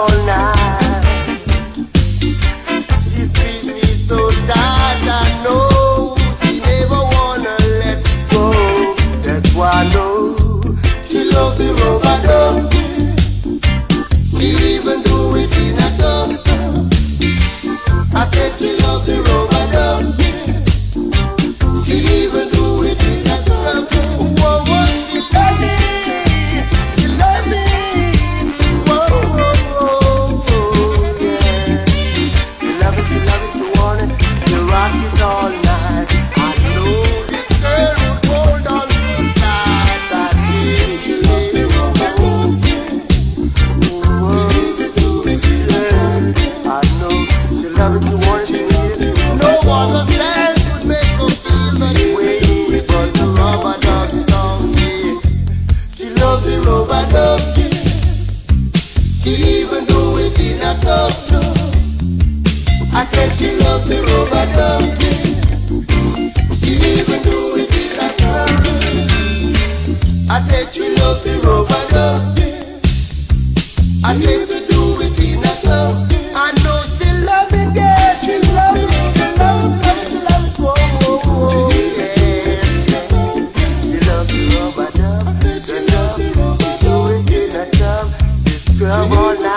She love to have all.